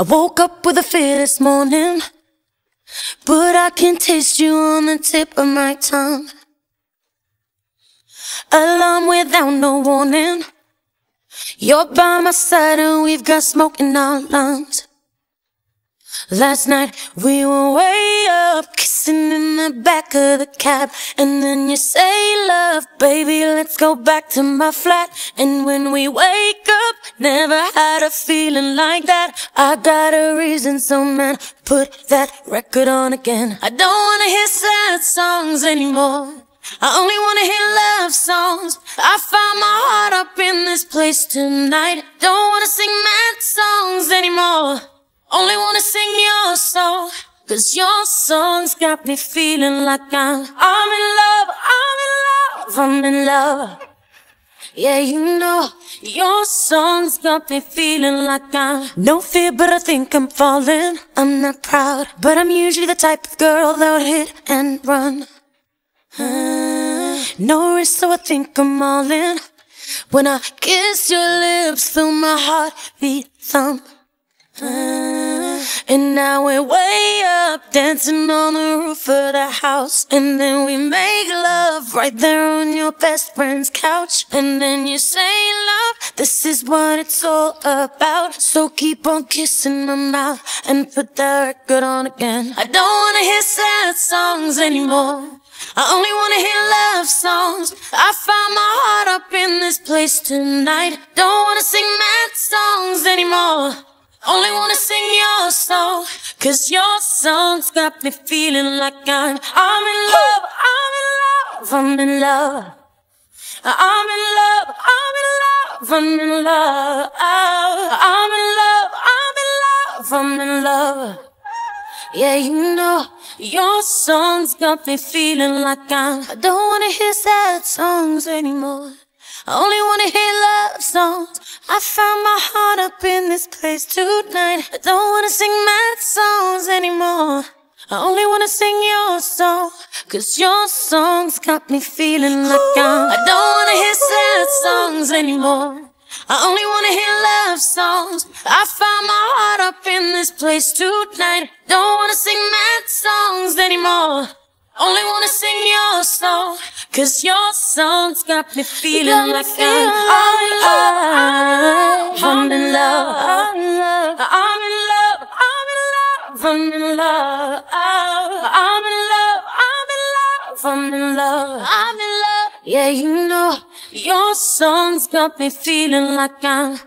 I woke up with a fear this morning, but I can taste you on the tip of my tongue. Alarm without no warning. You're by my side and we've got smoke in our lungs. Last night we were way up, in the back of the cab. And then you say, love, baby, let's go back to my flat. And when we wake up, never had a feeling like that. I got a reason, so man, put that record on again. I don't wanna hear sad songs anymore. I only wanna hear love songs. I found my heart up in this place tonight. Don't wanna sing mad songs anymore. Only wanna sing your song. Cause your songs got me feeling like I'm, I'm in love, I'm in love, I'm in love. Yeah, you know, your songs got me feeling like I'm no fear, but I think I'm falling. I'm not proud, but I'm usually the type of girl that would hit and run. Uh, no risk, so I think I'm all in. When I kiss your lips, feel my heart beat thump. Uh, and now we're way up, dancing on the roof of the house. And then we make love right there on your best friend's couch. And then you say, love, this is what it's all about. So keep on kissing my mouth and put that record on again. I don't wanna hear sad songs anymore. I only wanna hear love songs. I found my heart up in this place tonight. Don't wanna sing mad songs anymore. Only wanna sing your song, cause your song's got me feeling like I'm, I'm in love, I'm in love, I'm in love. I'm in love, I'm in love, I'm in love. I'm in love, I'm in love, I'm in love. Yeah, you know, your songs got me feeling like I'm, I don't wanna hear sad songs anymore. I only wanna hear love this place tonight. I don't wanna sing mad songs anymore. I only wanna sing your song. Cause your songs got me feeling like I'm. I don't wanna hear sad songs anymore. I only wanna hear love songs. I found my heart up in this place tonight. Don't wanna sing mad songs anymore. Only wanna sing your song, cause your songs got me feeling like I'm, I'm love, I'm in love, I'm in love, I'm in love, I'm in love, I'm in love, I'm in love, I'm in love, I'm in love. Yeah, you know, your songs got me feeling like I'm